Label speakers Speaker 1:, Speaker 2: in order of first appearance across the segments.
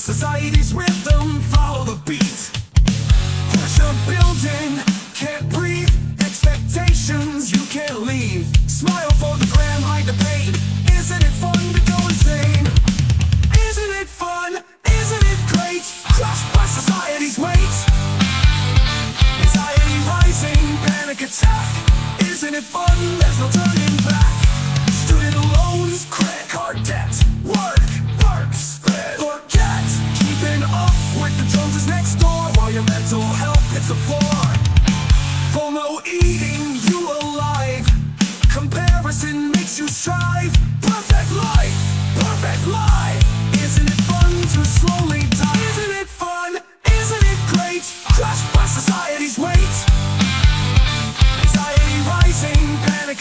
Speaker 1: society's rhythm, follow the beat. Pressure building, can't breathe, expectations, you can't leave. Smile for the gram, hide the pain. Isn't it fun to go insane? Isn't it fun? Isn't it great? Crushed by society's weight. Anxiety rising, panic attack. Isn't it fun? There's no turning.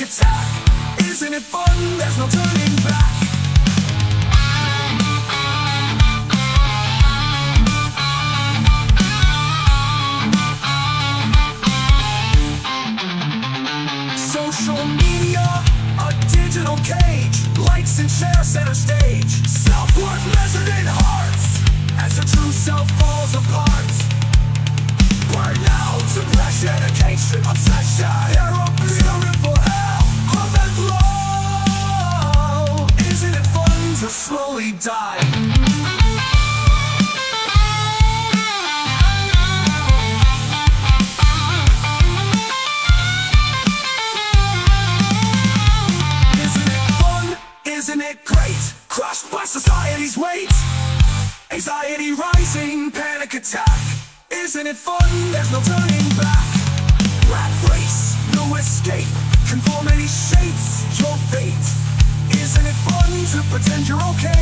Speaker 1: Isn't it fun? There's no turning back. Social media, a digital cage. Likes and shares center stage. Self-worth measured in hearts. As your true self falls apart. Burnout, depression, education, obsession, Isn't it great? Crushed by society's weight. Anxiety rising, panic attack. Isn't it fun? There's no turning back. Rat race, no escape. Conformity shapes your fate. Isn't it fun to pretend you're okay